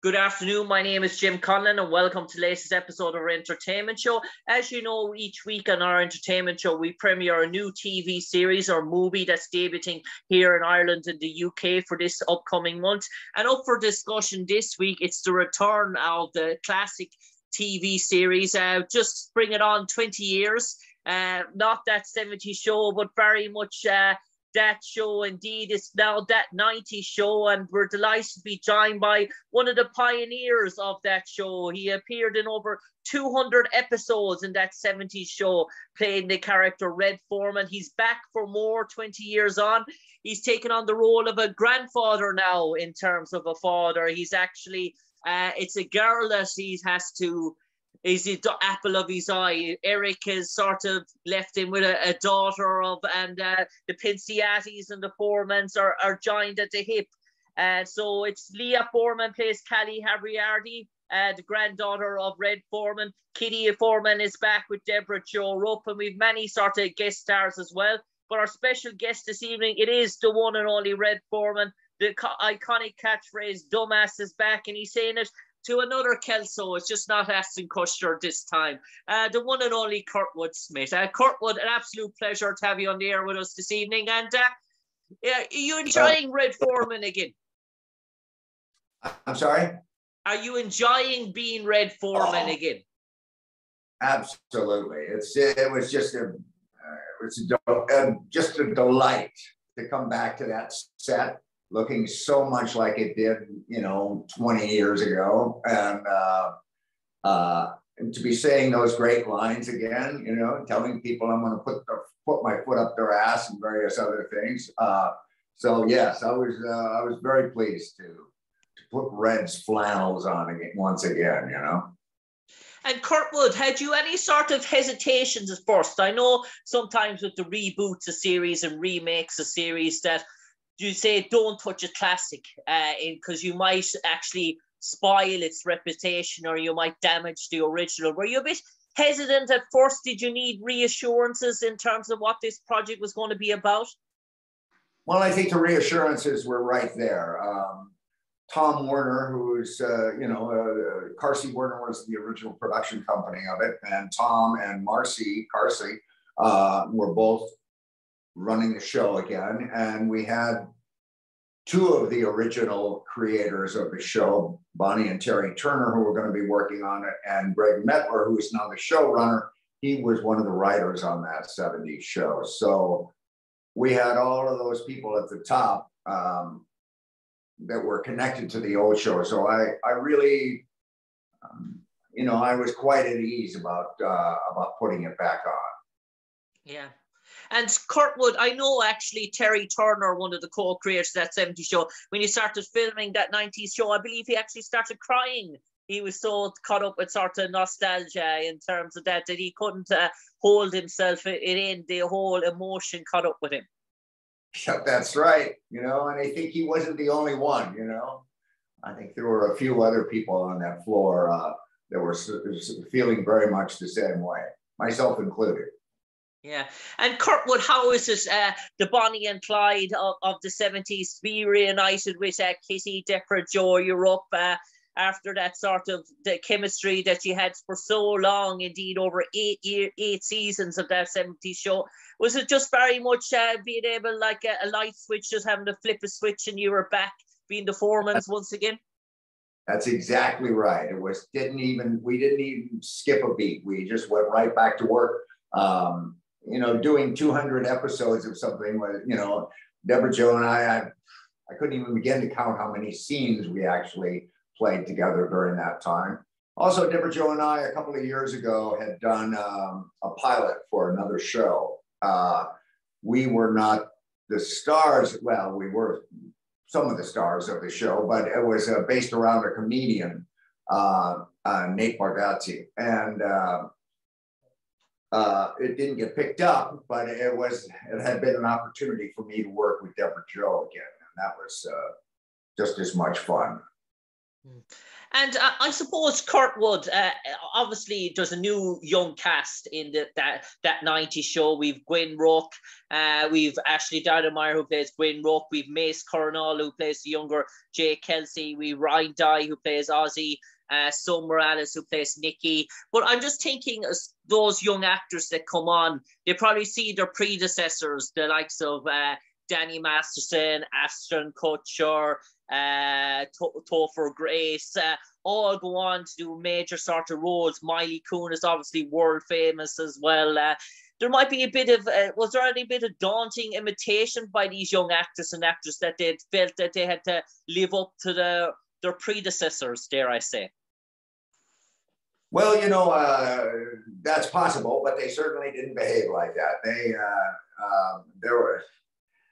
Good afternoon. My name is Jim Conlan, and welcome to the latest episode of our entertainment show. As you know, each week on our entertainment show, we premiere a new TV series or movie that's debuting here in Ireland and the UK for this upcoming month. And up for discussion this week, it's the return of the classic TV series. Uh, just bring it on 20 years. Uh, not that 70 show, but very much. Uh, that show. Indeed, it's now that 90 show, and we're delighted to be joined by one of the pioneers of that show. He appeared in over 200 episodes in that 70s show, playing the character Red Forman. He's back for more 20 years on. He's taken on the role of a grandfather now in terms of a father. He's actually, uh, it's a girl that he has to is the apple of his eye. Eric has sort of left him with a, a daughter of, and uh, the Pinciottis and the Formans are, are joined at the hip. Uh, so it's Leia Forman plays Callie Haverda, uh, the granddaughter of Red Forman. Kitty Forman is back with Debra Jo Rupp, and we've many sort of guest stars as well. But our special guest this evening, it is the one and only Red Forman. The iconic catchphrase "Dumbass" is back, and he's saying it to another Kelso. It's just not Ashton Kutcher this time. Uh, the one and only Kurtwood Smith. Uh, Kurtwood, an absolute pleasure to have you on the air with us this evening. And uh, are you enjoying Red Forman again? I'm sorry? Are you enjoying being Red Forman oh, again? Absolutely. It's It was just a, uh, it was a, uh, just a delight to come back to that set looking so much like it did, you know, 20 years ago. And, uh, uh, to be saying those great lines again, you know, telling people I'm going to put put my foot up their ass and various other things. Uh, so yes, I was uh, I was very pleased to to put Red's flannels on again once again. You know. And Kurtwood, had you any sort of hesitations at first? I know sometimes with the reboots of series and remakes of series that you say don't touch a classic uh, because you might actually spoil its reputation or you might damage the original. Were you a bit hesitant at first? Did you need reassurances in terms of what this project was going to be about? Well, I think the reassurances were right there. Um, Tom Warner, who's, uh, you know, uh, Carsey Warner was the original production company of it, and Tom and Marcy Carsey uh, were both running the show again. And we had two of the original creators of the show, Bonnie and Terry Turner, who were going to be working on it, and Gregg Mettler, who is now the showrunner. He was one of the writers on that 70s show. So we had all of those people at the top um, that were connected to the old show. So I, I really, um, you know, I was quite at ease about uh, about putting it back on. Yeah. And Kurtwood, I know actually Terry Turner, one of the co-creators of that 70s show, when he started filming that 90s show, I believe he actually started crying. He was so caught up with sort of nostalgia in terms of that that he couldn't uh, hold himself in the whole emotion caught up with him. Yeah, That's right. You know, and I think he wasn't the only one, you know. I think there were a few other people on that floor uh, that were feeling very much the same way, myself included. Yeah, and Kurtwood, how is it uh, the Bonnie and Clyde of, of the 70s be reunited with uh, Kitty, Debra, Jo Rupp uh, after that sort of the chemistry that you had for so long, indeed over eight year, eight seasons of that 70s show? Was it just very much uh, being able, like a, a, light switch, just having to flip a switch and you were back being the Formans once again? That's exactly right. It was didn't even we didn't even skip a beat. We just went right back to work. Um, you know, doing 200 episodes of something with, you know, Debra Jo and I, I, I couldn't even begin to count how many scenes we actually played together during that time. Also, Debra Jo and I, a couple of years ago, had done um, a pilot for another show. Uh, we were not the stars, well, we were some of the stars of the show, but it was uh, based around a comedian, uh, uh Nate Bargatze. And uh, it didn't get picked up, but it was it had been an opportunity for me to work with Debra Jo again, and that was uh, just as much fun. And uh, I suppose Kurtwood, uh, obviously, there's a new young cast in the, that that 90 show. We've Gwen Rourke, uh, we've Ashley Stoudemire who plays Gwen Rourke, we've Mace Coronel who plays the younger Jay Kelso, we Ryan Dye who plays Ozzy, uh, Morales who plays Nikki. But I'm just thinking, as those young actors that come on, they probably see their predecessors, the likes of uh, Danny Masterson, Ashton Kutcher, uh, Topher Grace, uh, all go on to do major sort of roles. Miley Coon is obviously world famous as well. Uh, there might be a bit of, uh, was there any bit of daunting imitation by these young actors and actors that they felt that they had to live up to the, their predecessors, dare I say? Well, you know, uh, that's possible, but they certainly didn't behave like that. They, uh, uh, there were,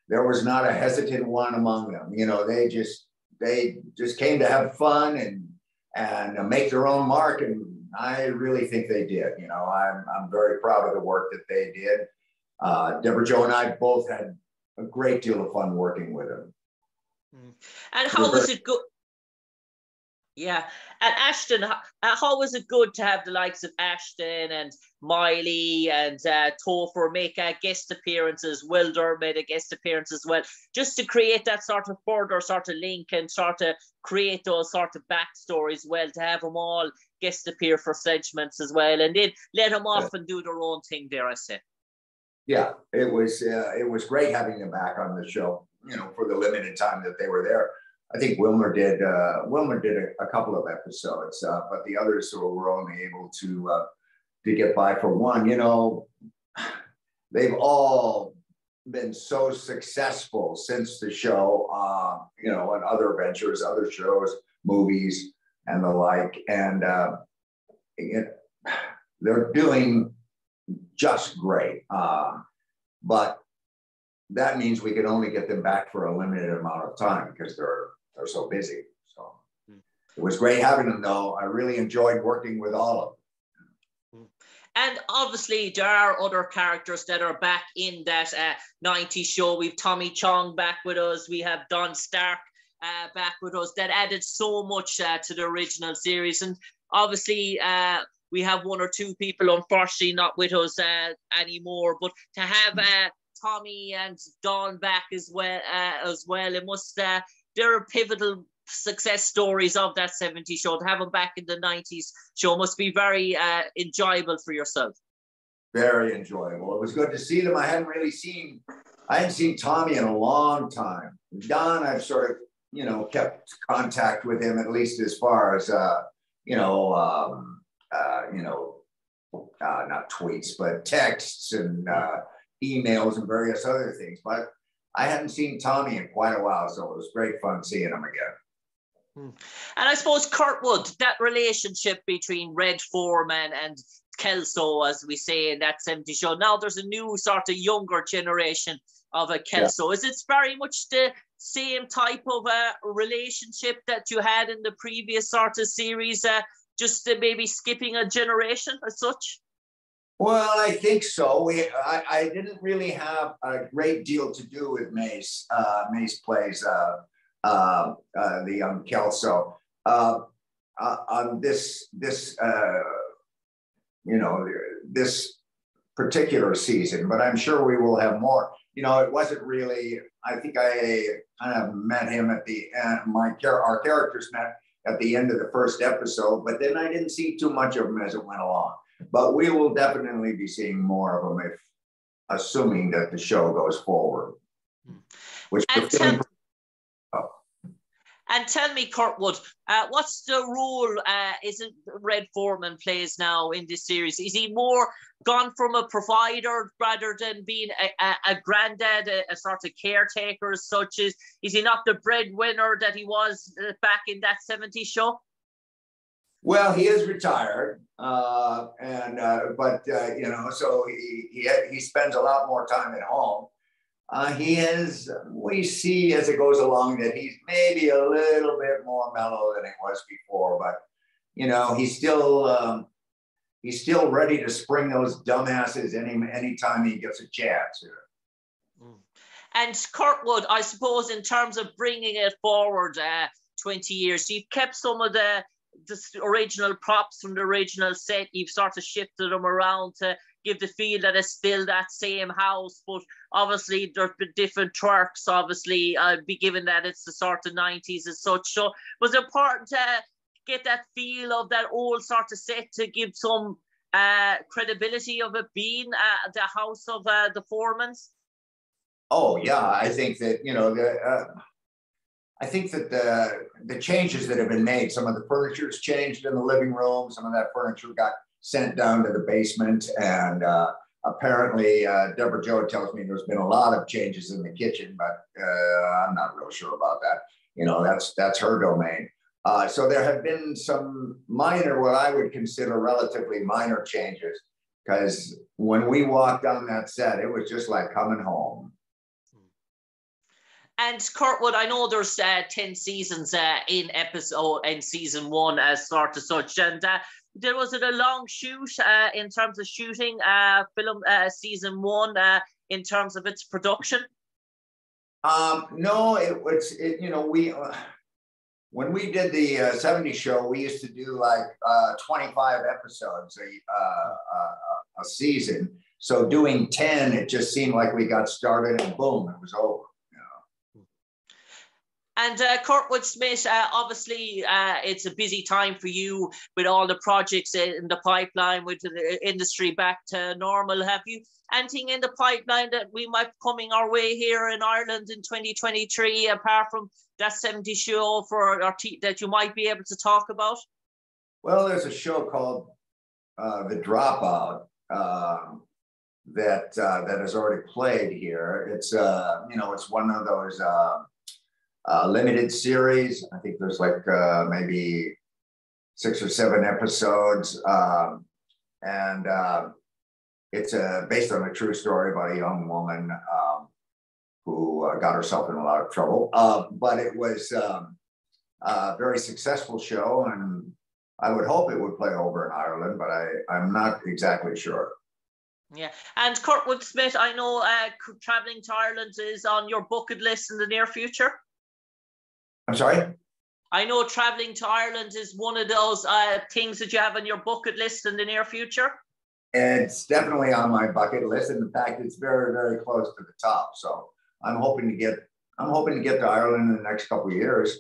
there was not a hesitant one among them. You know, they just they just came to have fun and and make their own mark. And I really think they did. You know, I'm I'm very proud of the work that they did. Uh, Debra Jo and I both had a great deal of fun working with them. Mm. And how was it good? Yeah, and Ashton, how, how was it good to have the likes of Ashton and Miley and uh, Topher make uh, guest appearances? Wilder made a guest appearance as well, just to create that sort of further sort of link and sort of create those sort of backstories. Well, to have them all guest appear for segments as well, and then let them off and do their own thing. There, I say. Yeah, it was uh, it was great having them back on the show. You know, for the limited time that they were there I think Wilmer did uh, Wilmer did a, a, couple of episodes, uh, but the others were only able to uh, to get by for one. You know, they've all been so successful since the show. Uh, you know, and other ventures, other shows, movies, and the like, and uh, it, they're doing just great. Uh, but that means we can only get them back for a limited amount of time because they're they're so busy. So mm. it was great having them though. I really enjoyed working with all of them. Hmm. And obviously, there are other characters that are back in that uh, 90s show. We've Tommy Chong back with us. We have Don Stark uh, back with us. That added so much uh, to the original series. And obviously, uh, we have one or two people, unfortunately, not with us uh, anymore. But to have uh, Tommy and Don back as well, as well, it must there are pivotal success stories of that 70s show. To have them back in the 90s show must be very uh, enjoyable for yourself. Very enjoyable. It was good to see them. I hadn't really seen, I hadn't seen Tommy in a long time. Don, I've sort of, you know, kept contact with him at least as far as, uh, you know, um, uh, you know, uh, not tweets, but texts and uh, emails and various other things. But I hadn't seen Tommy in quite a while, so it was great fun seeing him again. Hmm. And I suppose Kurtwood, that relationship between Red Forman and Kelso, as we say in that 70 show, now there's a new sort of younger generation of a Kelso. Yeah. Is it very much the same type of a uh, relationship that you had in the previous sort of series, uh, just uh, maybe skipping a generation as such? Well, I think so. We, I, I, didn't really have a great deal to do with Mace. Uh, Mace plays uh, uh, uh the young Kelso. Uh, uh, on this, this, you know, this particular season, but I'm sure we will have more. You know, it wasn't really. I think I kind of met him at the end. My our characters met at the end of the first episode, but then I didn't see too much of him as it went along. But we will definitely be seeing more of them if, assuming that the show goes forward. Which and tell, oh. and tell me, Kurtwood, uh, what's the role? Uh, isn't Red Forman plays now in this series? Is he more gone from a provider rather than being a, a, a granddad, a, a, sort of caretaker, such as? Is he not the breadwinner that he was uh, back in that 70s show? Well, he is retired, uh, and uh, but uh, you know, so he, he he spends a lot more time at home. Uh, he is. We see as it goes along that he's maybe a little bit more mellow than he was before, but you know, he's still um, he's still ready to spring those dumbasses any anytime he gets a chance. Mm. And Kurtwood, I suppose, in terms of bringing it forward, uh, 20 years. You've kept some of the the original props from the original set. You've sort of shifted them around to give the feel that it's still that same house, but obviously there's been different twerks. Obviously, uh, be given that it's the sort of 90s as such. So, it was important to get that feel of that old sort of set to give some uh, credibility of it being uh, the house of uh, the Formans? Oh yeah, I think that you know the. I think that the the changes that have been made, some of the furniture has changed in the living room. Some of that furniture got sent down to the basement, and uh, apparently, uh, Debra Jo tells me there's been a lot of changes in the kitchen, but uh, I'm not real sure about that. You know, that's that's her domain. Uh, so there have been some minor, what I would consider relatively minor changes, because when we walked on that set, it was just like coming home. And Kurtwood, I know there's uh, 10 seasons uh, in episode in season one as sort of such. And uh, there was it a long shoot uh, in terms of shooting uh, film uh, season one uh, in terms of its production? Um, no, it was, it, you know, we, uh, when we did the uh, 70 show, we used to do like uh, 25 episodes a, uh, uh, a season. So doing 10, it just seemed like we got started and boom, it was over. And uh, Kurtwood Smith, uh, obviously, uh, it's a busy time for you with all the projects in the pipeline, with the industry back to normal. Have you anything in the pipeline that we might be coming our way here in Ireland in 2023, apart from that 70 show for our t- that you might be able to talk about? Well, there's a show called uh, The Dropout um, that uh, that has already played here. It's uh, you know it's one of those uh, limited series. I think there's like uh, maybe six or seven episodes, um, and uh, it's based on a true story about a young woman um, who uh, got herself in a lot of trouble. Uh, but it was um, a very successful show, and I would hope it would play over in Ireland, but I, I'm not exactly sure. Yeah, and Kurtwood Smith, I know uh, traveling to Ireland is on your bucket list in the near future. I'm sorry. I know traveling to Ireland is one of those uh, things that you have on your bucket list in the near future. It's definitely on my bucket list. And in fact, it's very, very close to the top. So I'm hoping to get I'm hoping to get to Ireland in the next couple of years.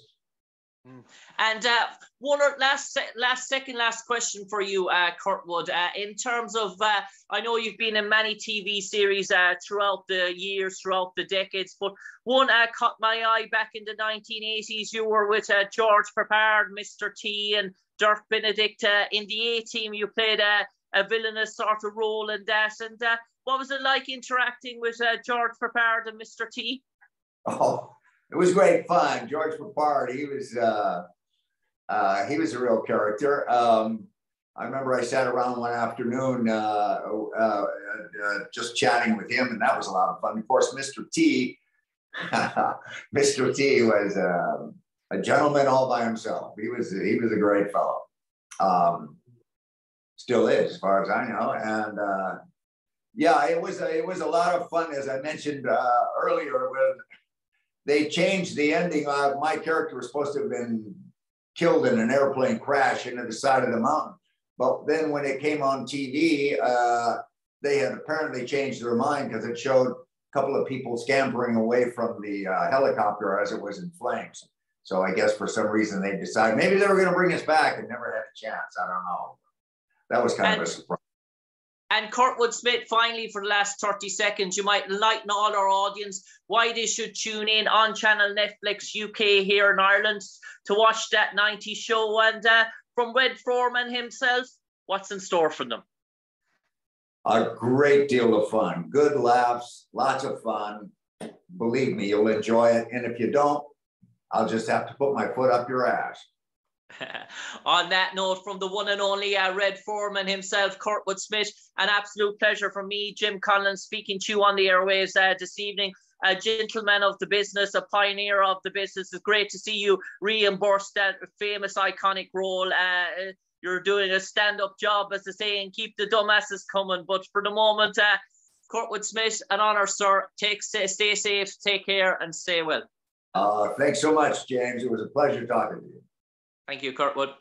And uh, one last, last, second, last question for you, uh, Kurtwood. Uh, in terms of, uh, I know you've been in many TV series uh, throughout the years, throughout the decades, but one uh, caught my eye back in the 1980s. You were with uh, George Peppard, Mr. T, and Dirk Benedict in the A Team. You played a, a villainous sort of role in that. And what was it like interacting with George Peppard and Mr. T? Oh, it was great fun. George Peppard, he was uh, uh, he was a real character. Um, I remember I sat around one afternoon uh, uh, uh, just chatting with him, and that was a lot of fun. Of course, Mr. T, Mr. T was um, a gentleman all by himself. He was he was a great fellow. Um, still is, as far as I know, and uh, yeah, it was a, it was a lot of fun. As I mentioned earlier, when they changed the ending. my character was supposed to have been killed in an airplane crash into the side of the mountain. But then when it came on TV, uh, they had apparently changed their mind because it showed a couple of people scampering away from the uh, helicopter as it was in flames. So I guess for some reason they decided maybe they were going to bring us back and never had a chance. I don't know. That was kind and, of a surprise. And Kurtwood Smith, finally, for the last 30 seconds, you might enlighten all our audience why they should tune in on channel Netflix UK here in Ireland to watch that 90 show. And uh, from Red Forman himself, what's in store for them? A great deal of fun, good laughs, lots of fun. Believe me, you'll enjoy it. And if you don't, I'll just have to put my foot up your ass. On that note, from the one and only uh, Red Forman himself, Kurtwood Smith, an absolute pleasure for me, Jim Conlan, speaking to you on the airwaves uh, this evening. A gentleman of the business, a pioneer of the business. It's great to see you reimburse that famous, iconic role. Uh, you're doing a stand-up job, as they say, and keep the dumbasses coming. But for the moment, uh, Kurtwood Smith, an honour, sir. Take stay safe, take care, and stay well. Uh, thanks so much, James. It was a pleasure talking to you. Thank you, Kurtwood.